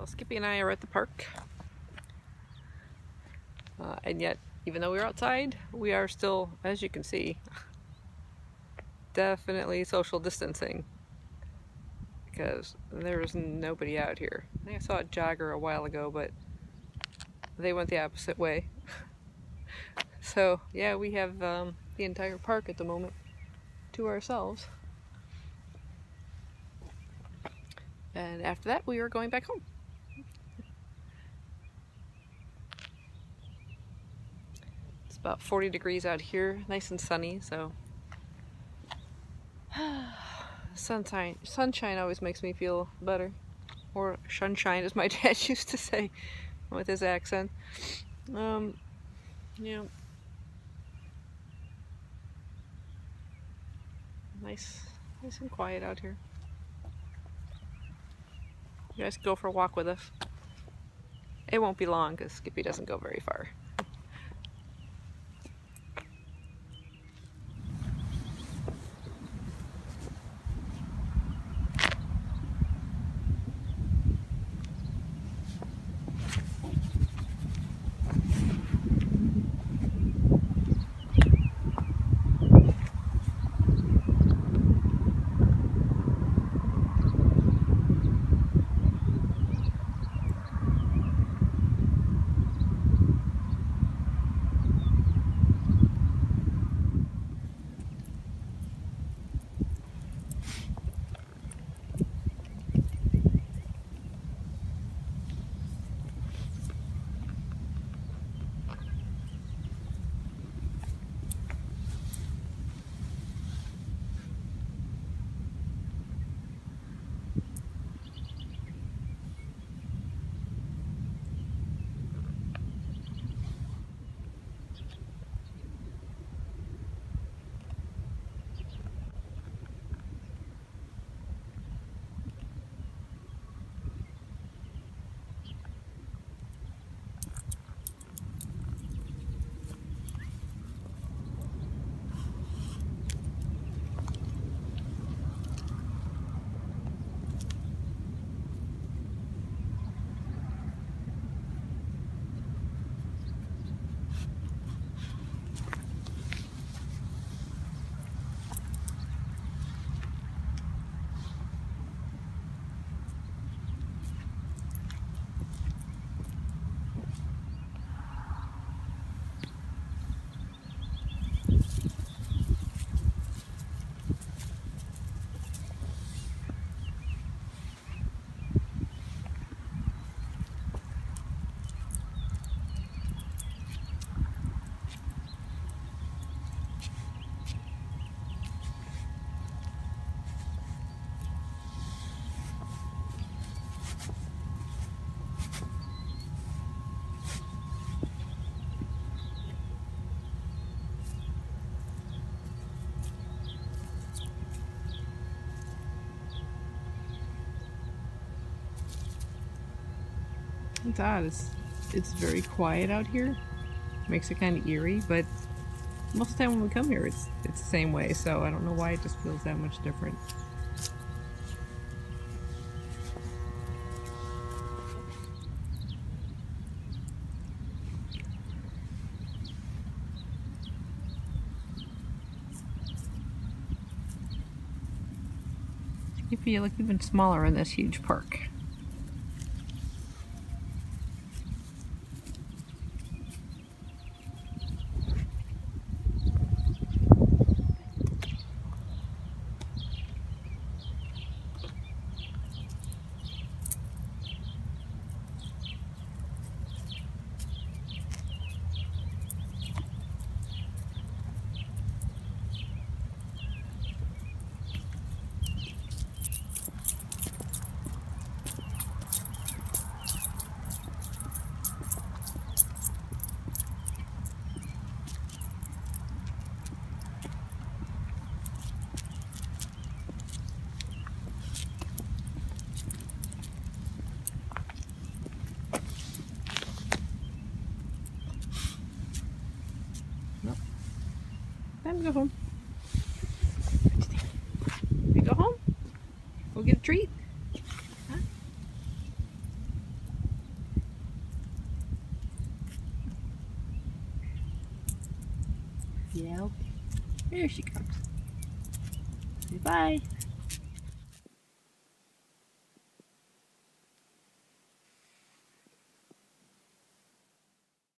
Well, Skippy and I are at the park. Uh, and yet, even though we're outside, we are still, as you can see, definitely social distancing. Because there's nobody out here. I think I saw a jogger a while ago, but they went the opposite way. so, yeah, we have um, the entire park at the moment to ourselves. And after that, we are going back home. About 40 degrees out here, nice and sunny, so sunshine sunshine always makes me feel better. Or sunshine, as my dad used to say with his accent. Um, yeah. Nice, nice and quiet out here. You guys go for a walk with us. It won't be long because Skippy doesn't go very far. It's odd. It's, it's very quiet out here. Makes it kind of eerie, but most of the time when we come here, it's it's the same way. So I don't know why it just feels that much different. You feel like even smaller in this huge park. we go home. We go home. Go get a treat. Yeah, Yeah. Here she comes. Bye.